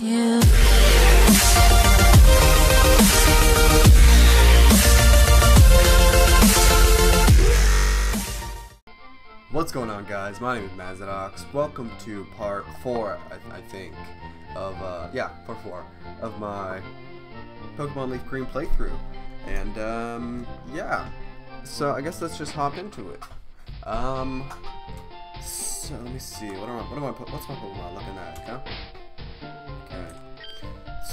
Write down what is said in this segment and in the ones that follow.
What's going on guys? My name is Mazidox. Welcome to part 4, I, I think, of, uh, yeah, part 4 of my Pokemon Leaf Green playthrough. And, um, yeah. So, I guess let's just hop into it. Um, so, let me see. What am I, what am I, what's my Pokemon looking at, okay?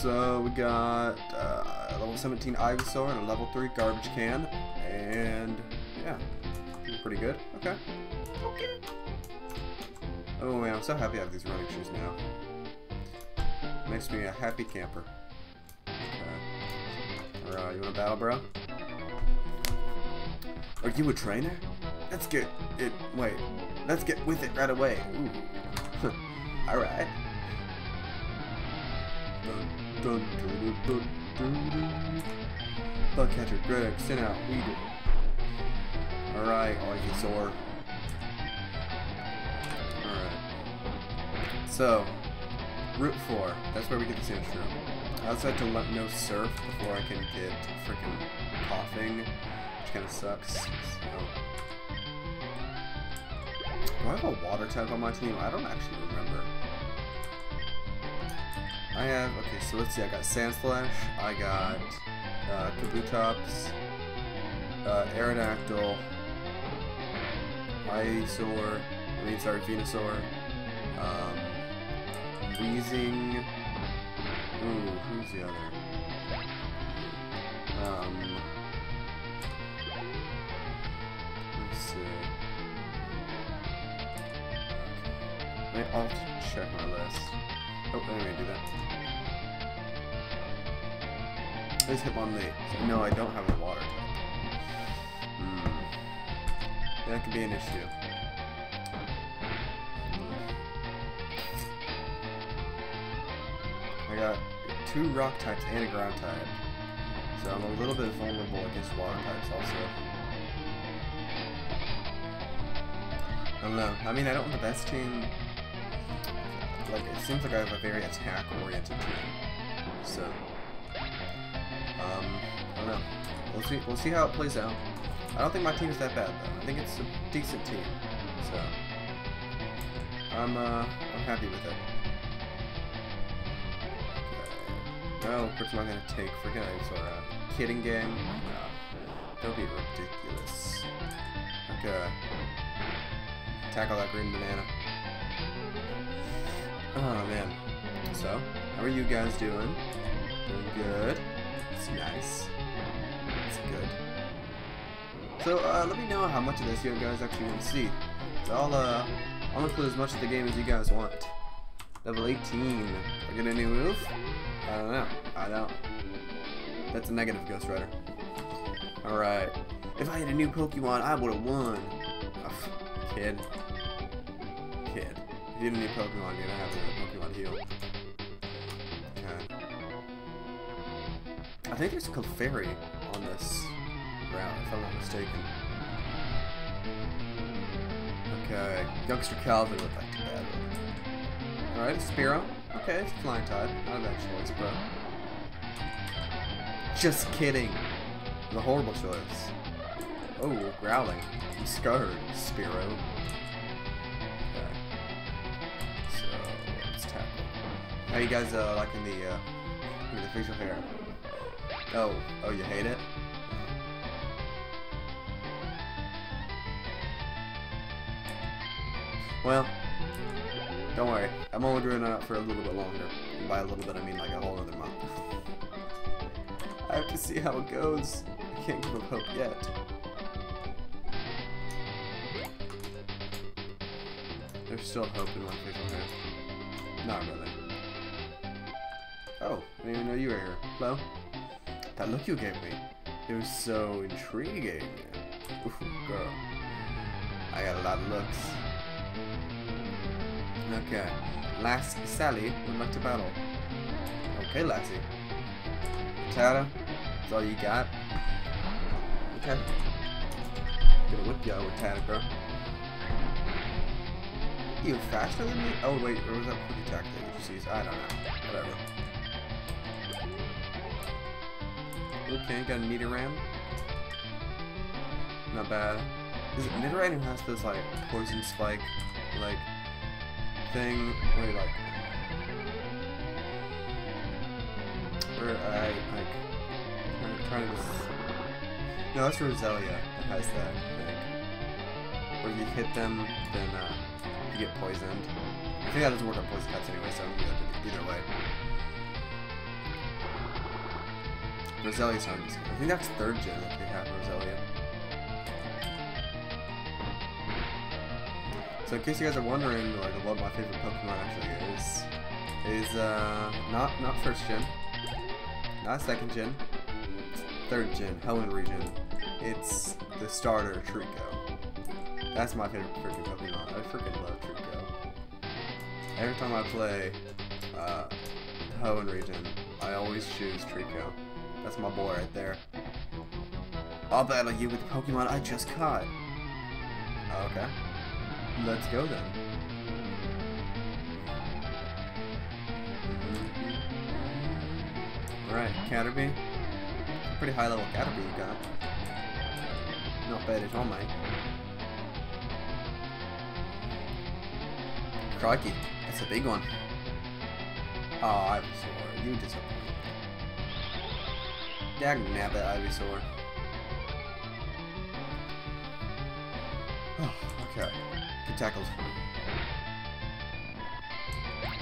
So, we got, uh, level 17 Ivysaur and a level 3 Garbage Can. And, yeah. Pretty good. Okay. Okay. Oh man, I'm so happy I have these running shoes now. Makes me a happy camper. Okay. Alright, you wanna battle, bro? Are you a trainer? Let's get it. Wait. Let's get with it right away. Ooh. Alright. Dun, dun, dun, dun, dun. Bugcatcher, Greg, send out, Weedle. Alright, oh, Ivysaur. Alright. So, Route 4. That's where we get the Sandshrew. I also had to let no surf before I can get freaking coughing, which kind of sucks. So. Do I have a water type on my team? I don't actually remember. I have, okay, so let's see, I got Sandslash, I got uh, Kabutops, uh, Aerodactyl, Ivysaur, I mean, sorry, Venusaur, um, Weezing, ooh, who's the other? Um, let's see. Okay. I'll check my list. Oh, let me do that. Let's hit on the. No, I don't have a water. Hmm. That could be an issue. I got two rock types and a ground type. So I'm a little bit vulnerable against water types also. I don't know. I mean, I don't have the best team. Like, it seems like I have a very attack-oriented team. So, um, I don't know. We'll see. We'll see how it plays out. I don't think my team is that bad though. I think it's a decent team. So, I'm uh, I'm happy with it. Okay. No, am I gonna take? Freaking Ivysaur out. Kidding game? No. Don't be ridiculous. Okay. Tackle that green banana. Oh man. So, how are you guys doing? Doing good. It's nice. It's good. So, uh, let me know how much of this you guys actually want to see. So I'll, uh, I'll include as much of the game as you guys want. Level 18. I get a new move? I don't know. I don't. That's a negative Ghost Rider. Alright. If I had a new Pokemon, I would have won. Ugh, kid. You a new Pokemon, you're gonna have a Pokemon heal. Okay. I think there's a Clefairy on this route, if I'm not mistaken. Okay, youngster Calvin would like to battle. Alright, Spearow. Okay, it's flying type. Not a bad choice, bro. Just kidding. The horrible choice. Oh, growling. I'm scared, Spearow. How you guys uh, liking the, uh, the facial hair? Oh, oh, you hate it? Well, don't worry. I'm only doing it for a little bit longer. By a little bit, I mean like a whole other month. I have to see how it goes. I can't give up hope yet. There's still hope in my facial hair. Not really. Oh, I didn't even know you were here. Hello? That look you gave me. It was so intriguing. Girl. I got a lot of looks. Okay. Lassie Sally would like to battle. Okay, Lassie. Tata, that's all you got? Okay. Gonna whip you out with Tata, bro. you faster than me? Oh wait, or was that quick attack that you just used? I don't know. Whatever. Okay, got a Nidoran. Not bad. Is it Nidoran who has this like poison spike like thing where like where I like trying to, trying to no that's Roselia that has that thing where you hit them then uh, you get poisoned. I think that doesn't work on poison types anyway, so I'm good either way. Roselia sounds I think that's third gen that they have Roselia. So in case you guys are wondering like what my favorite Pokemon actually is, is uh not not first gen, not second gen, third gen, Hoenn region. It's the starter Treecko. That's my favorite freaking Pokemon. I freaking love Treecko. Every time I play uh, Hoenn region, I always choose Treecko. That's my boy right there. I'll battle you with the Pokemon I just caught. Oh, okay. Let's go then. Mm-hmm. Alright, Caterpie. Pretty high level Caterpie you got. Not bad at all, mate. Crikey, that's a big one. Ah, oh, Ivysaur, you disappoint. Dag nabbit, Ivysaur. Oh, okay. Good tackles.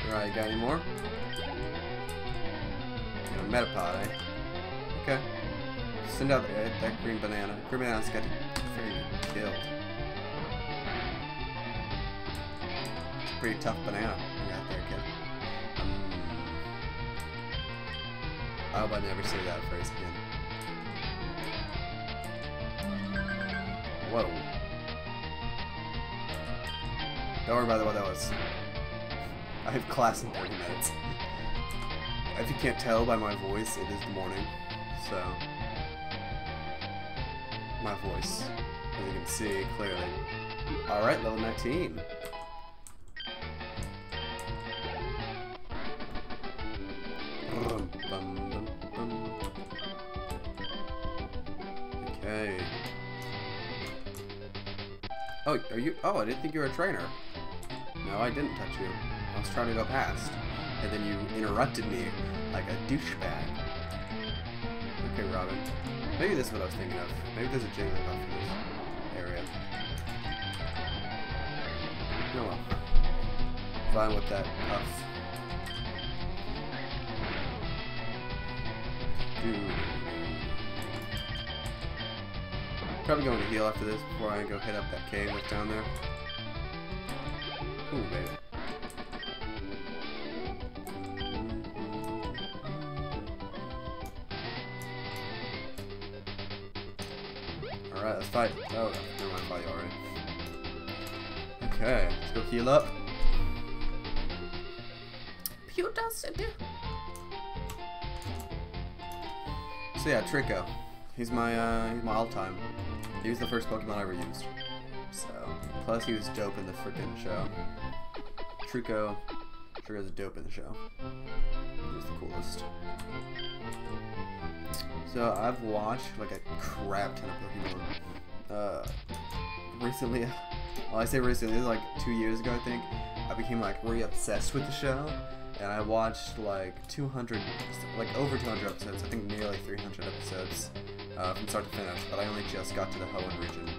Alright, got any more? Got a Metapod, eh? Okay. Send out that, that green banana. Green banana's got freaking killed. It's a pretty tough banana I hope I never say that phrase again. Whoa. Don't worry about what that was. I have class in 30 minutes. If you can't tell by my voice, it is the morning, so... My voice, as you can see clearly. Alright, level 19. Bum, bum, Okay. Oh, are you? Oh, I didn't think you were a trainer. No, I didn't touch you. I was trying to go past. And then you interrupted me like a douchebag. Okay, Robin. Maybe this is what I was thinking of. Maybe there's a Jigglypuff in this area. Oh well. Fine with that puff. Dude. Probably going to heal after this before I go hit up that cave that's down there. Ooh, baby. Alright, let's fight. Oh, never mind, you already. Okay, let's go heal up. Pewter City. So yeah, Treecko. He's my uh, he's my all-time. He was the first Pokemon I ever used. So, plus he was dope in the freaking show. Treecko, Treecko's dope in the show. He was the coolest. So I've watched like a crap ton of Pokemon. Uh, recently, well I say recently, like two years ago I think, I became like really obsessed with the show. And I watched like 200, like over 200 episodes, I think nearly 300 episodes uh, from start to finish, but I only just got to the Hoenn region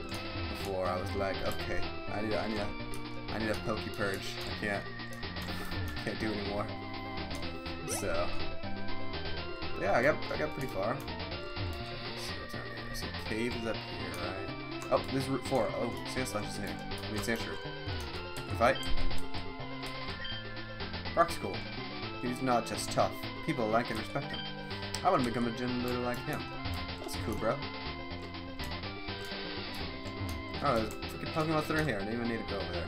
before I was like, okay, I need a, I need a, I need a Poke Purge. I can't, can't do anymore. So, yeah, I got, I got pretty far. So, cave is up here, right? Oh, this is Route 4. Oh, Sandslash is here. I mean, Sandshrew. Fight. Brock's cool. He's not just tough. People like and respect him. I want to become a gym leader like him. Cool. Oh, there's freaking Pokemon that here. I didn't even need to go over there.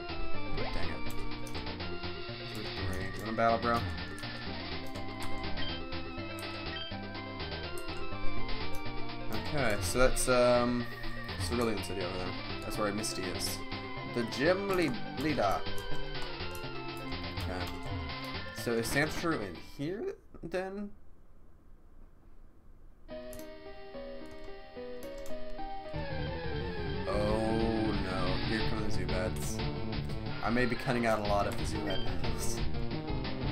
Dang it. Three. You wanna battle, bro? Okay, so that's, um, Cerulean City over there. That's where Misty is. The gym lead leader. Okay. So is Sandshrew in here then? I may be cutting out a lot of Zubat battles.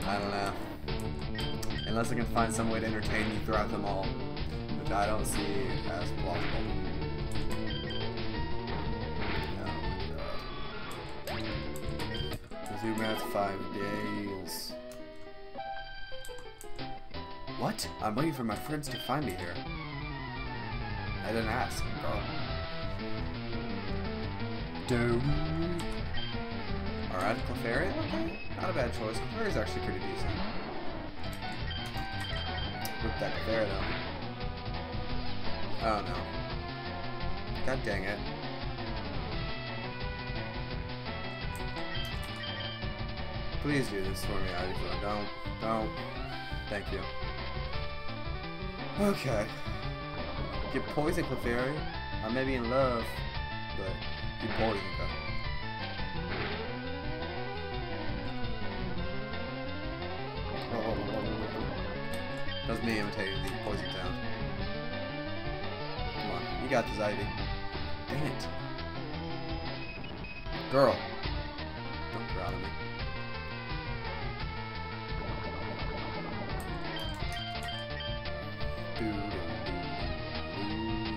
I don't know. Unless I can find some way to entertain you throughout them all, which I don't see as plausible. Oh my god. Five days. What? I'm waiting for my friends to find me here. I didn't ask, oh. girl. Dude. Alright, Clefairy? Okay. Not a bad choice. Clefairy's actually pretty decent. With that Clefairy though. Oh no. God dang it. Please do this for me, Ivysaur. Don't. Don't. Thank you. Okay. Get poison, Clefairy. I may be in love, but you poison, though. That's me imitating the poison sound. Come on, you got this, Ivy. Dang it. Girl. Don't growl at me.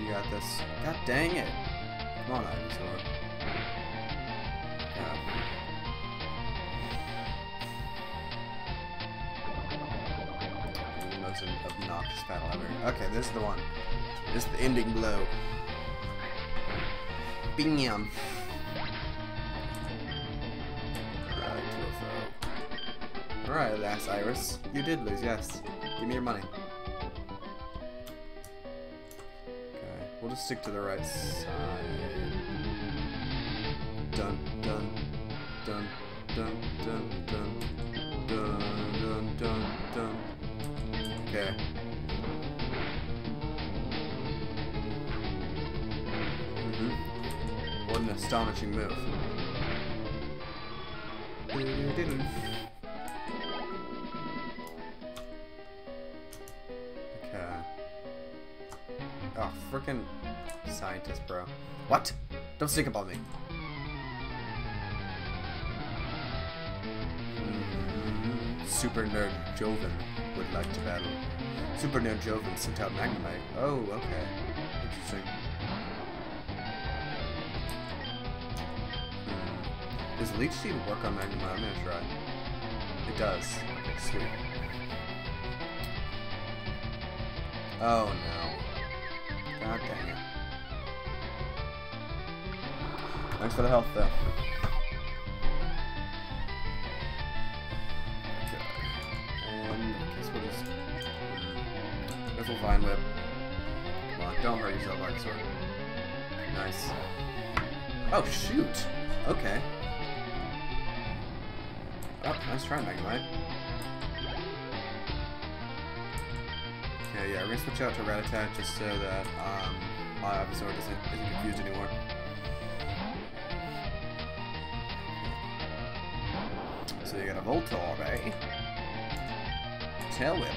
You got this. God dang it. Come on, Ivysaur. Yeah. The most obnoxious battle ever. Okay, this is the one. This is the ending blow. Bam. Alright, last Iris. You did lose, yes. Give me your money. Okay, we'll just stick to the right side. Dun an astonishing move. Okay. Oh, freaking scientist, bro. What? Don't sneak up on me. Mm, Super Nerd Jovan would like to battle. Super Nerd Jovan sent out Magnemite. Oh, okay. Interesting. Does Leech Seed work on Magnemite? I'm gonna try. It does. Okay, sweet. Oh no. God dang it. Thanks for the health though. Vine hmm, Whip. Come on, don't hurt yourself, Arxor. Nice. Oh shoot! Okay. Oh, nice try, Magnemite. Okay, yeah, we're gonna switch out to Rattata just so that um, my Ivysaur doesn't isn't confused anymore. So you got a Voltorb, eh? Tail Whip.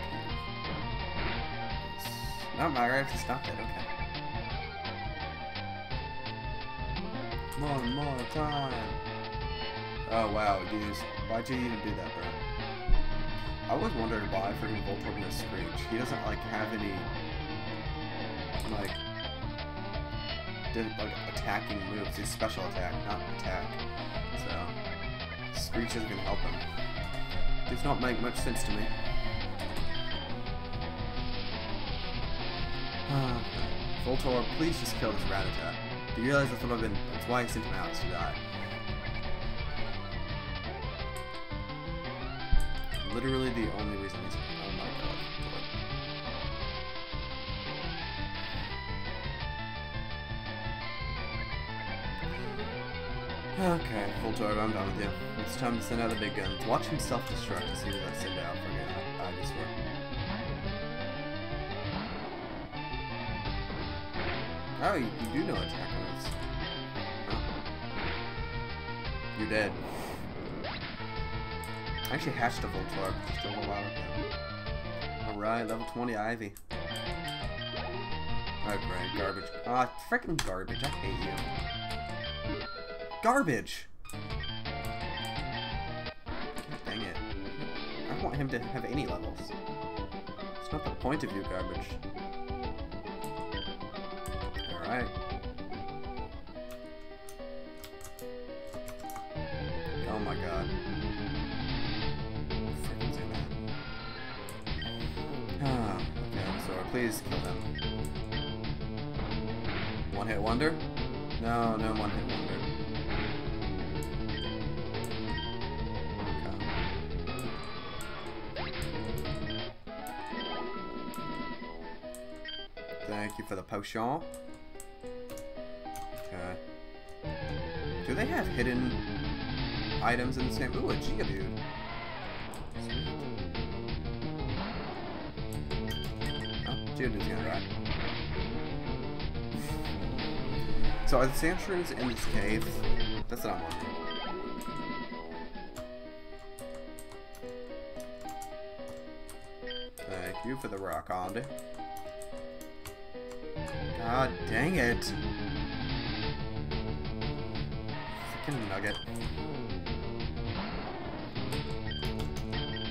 No, my actually stopped it. Okay. One more time. Oh wow, just why'd you even do that, bro? I was wondering why freaking Voltorb in Screech. He doesn't like have any like did like attacking moves. He's special attack, not attack. So Screech isn't gonna help him. Does not make much sense to me. Voltorb, please just kill this Rattata. Do you realize that's what I've been that's why I sent him out to die. Literally the only reason he's oh my god. Okay, Voltorb, I'm done with you. It's time to send out the big guns. Watch him self-destruct as soon as I send out for I just swear. Oh, you, you do know attack moves. You're dead. I actually hatched a Voltorb just a little while ago. Alright, level 20 Ivy. Oh great, garbage. Ah, freaking garbage, I hate you. Garbage! Dang it. I don't want him to have any levels. It's not the point of you, garbage. Alright. Please kill them. One hit wonder? No, no one hit wonder. Thank you for the potion. Okay. Do they have hidden items in this game? Ooh, a Geodude. Sweet. So are the sand in this cave? That's what I'm wondering. Thank you for the rock on God dang it. Freaking nugget.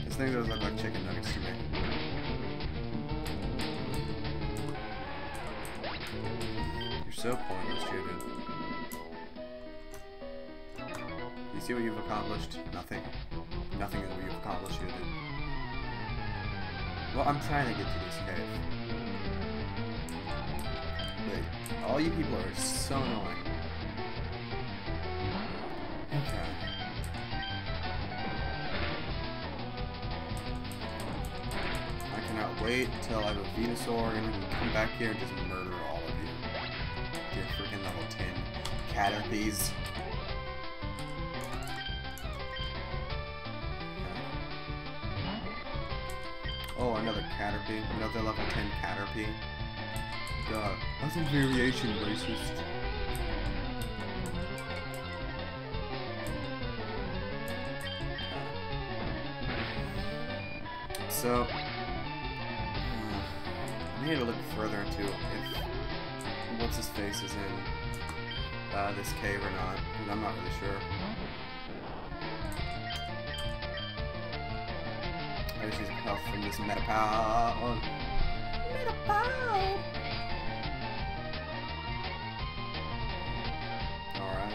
This thing does look like chicken nuggets to me. So pointless, Jaden. You see what you've accomplished? Nothing. Nothing is what you've accomplished, Jaden. Well, I'm trying to get to this cave. Wait, all you people are so annoying. Okay. I cannot wait till I have a Venusaur and can come back here and just murder Caterpies. Oh, another Caterpie. Another level 10 Caterpie. God, that's a variation racist. So, hmm, I need to look further into if what's his face is in uh, this cave or not, I'm not really sure. I just use a health from this Metapod. Metapod! Alright.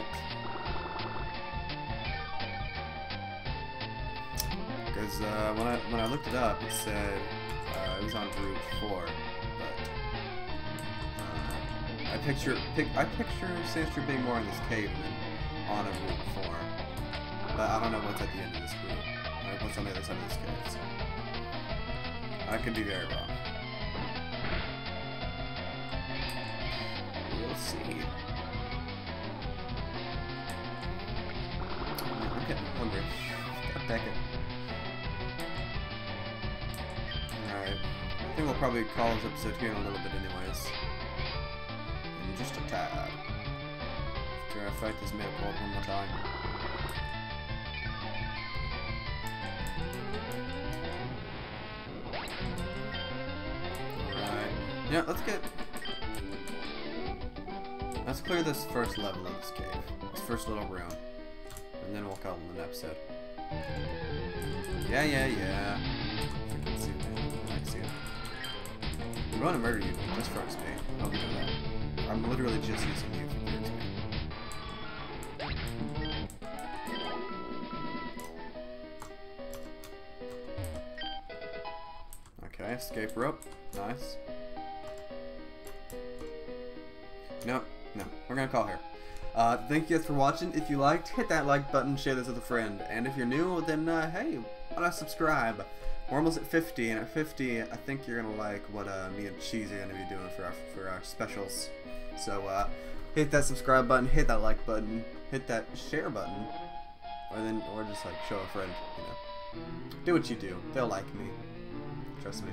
Because uh, when I when I looked it up, it said uh, it was on Route Four, but uh, I picture pic, I picture Sandshrew being more in this cave than on a Route Four. But I don't know what's at the end of this route. Like what's on the other side of this cave. So. I could be very wrong. We'll see. I'm getting hungry. Beckett. Alright. I think we'll probably call this episode here in a little bit anyways. Just a tad. After I fight this Metapod one more time. Alright. Yeah, let's get... Let's clear this first level of this cave. This first little room. And then we'll call it an episode. Yeah, yeah, yeah. Freaking see man. I like see it. I'm going to murder you just for XP. I'll give you that. I'm literally just using you for. Okay, escape rope. Nice. No, no. We're gonna call her. Uh, thank you guys for watching. If you liked, hit that like button, share this with a friend. And if you're new, then uh, hey, why not subscribe? We're almost at 50, and at 50, I think you're gonna like what uh, me and Cheese are gonna be doing for our for our specials. So uh, hit that subscribe button, hit that like button, hit that share button, or then or just like show a friend. You know, do what you do. They'll like me. Trust me.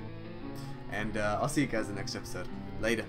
And uh, I'll see you guys in the next episode. Later.